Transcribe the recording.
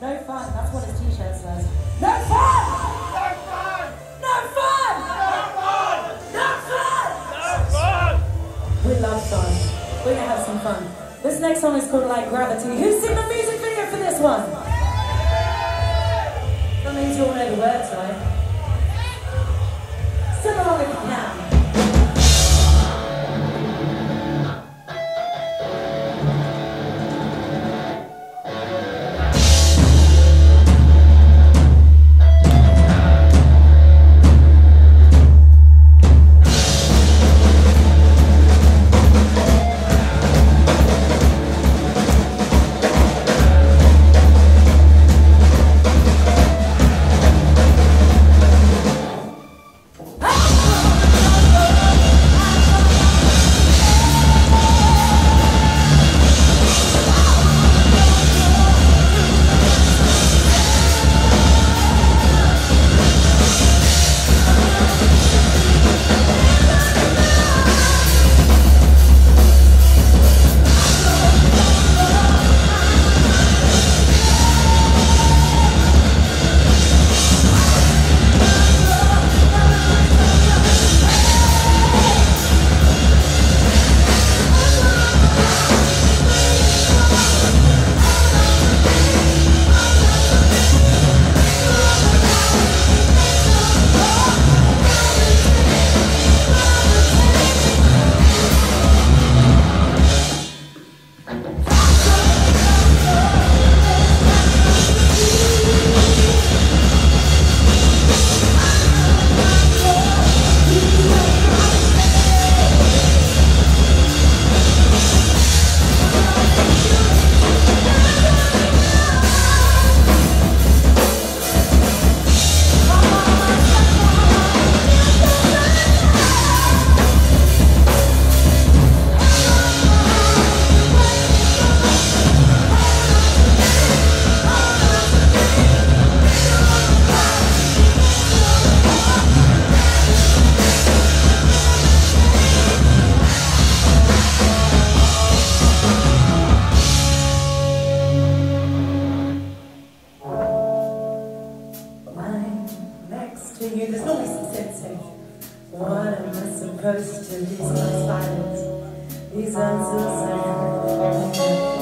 No fun. That's what his t-shirt says. No fun! No fun! No fun! No fun! No fun! We love fun. We're gonna have some fun. This next song is called Like Gravity. Who's seen the music video for this one? to you. There's no reason to say What am I supposed to? These are my silence. These answers I have.